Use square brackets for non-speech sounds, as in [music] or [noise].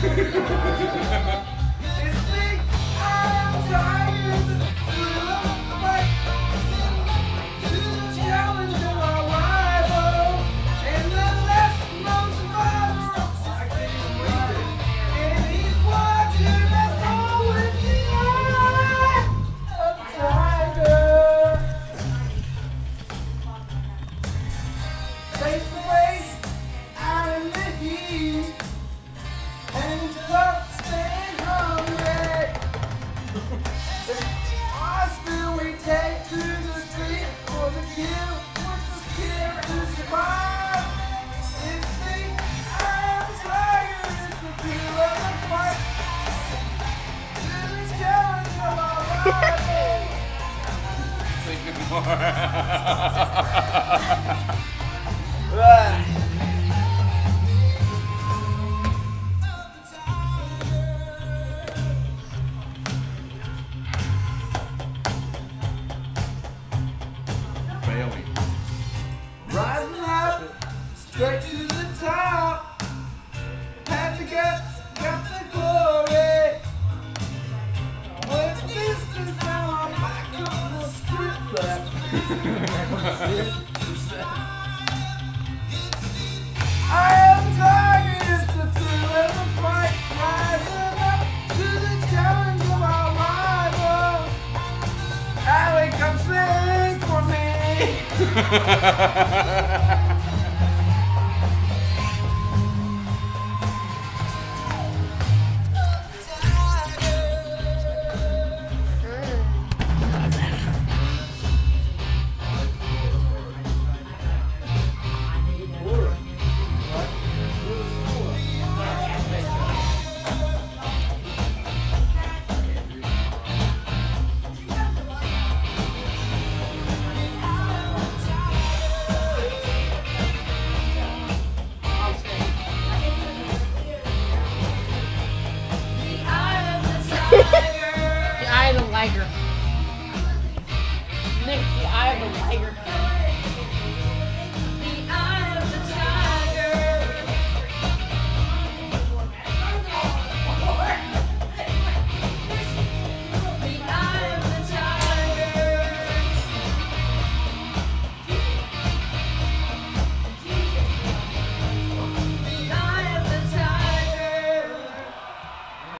Yeah. [laughs] kill? What's the kill to survive? The of the fight. To challenge of our rival. Failing. Rising up, straight to the top. Had the guts, got the glory. With distance now, I'm back on the [laughs] street left. ハハハハ! [laughs] The eye of the liger. Nick, the eye of the liger.